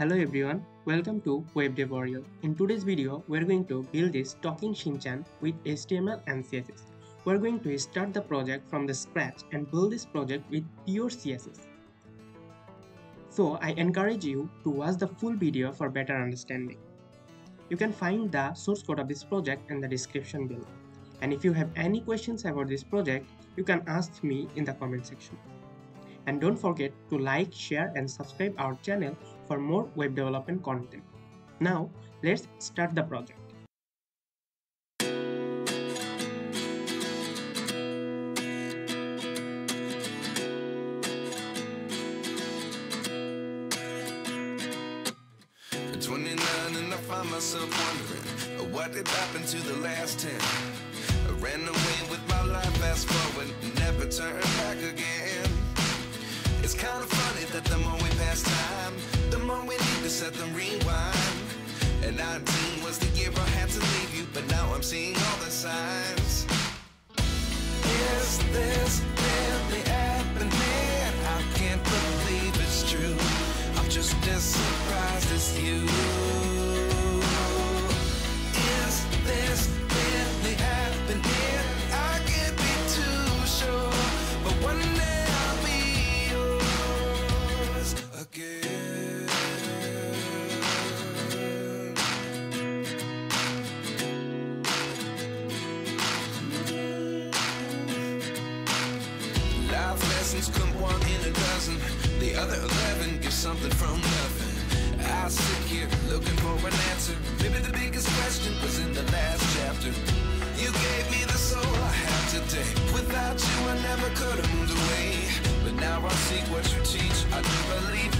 Hello everyone, welcome to Web Warrior. In today's video, we're going to build this talking Shinchan with HTML and CSS. We're going to start the project from the scratch and build this project with pure CSS. So I encourage you to watch the full video for better understanding. You can find the source code of this project in the description below. And if you have any questions about this project, you can ask me in the comment section. And don't forget to like, share and subscribe our channel for more web development content. Now, let's start the project. At 29 and I find myself wondering uh, what did happen to the last 10. I ran away with my life, fast forward, never back again. It's kind of funny that the more we pass time, more we need to set them rewind. And 19 was the year I had to leave you, but now I'm seeing all the signs. Is this really happening? I can't believe it's true. I'm just as surprised as you. Other eleven give something from nothing. I sit here looking for an answer. Maybe the biggest question was in the last chapter. You gave me the soul I have today. Without you, I never could have moved away. But now I see what you teach. I do believe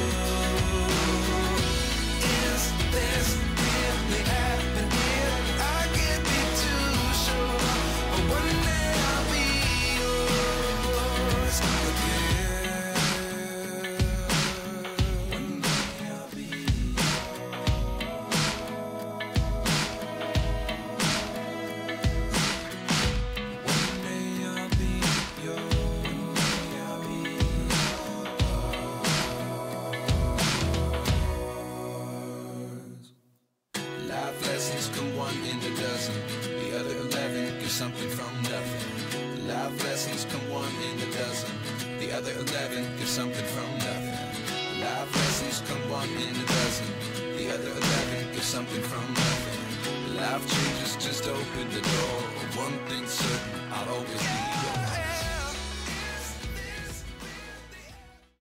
Is this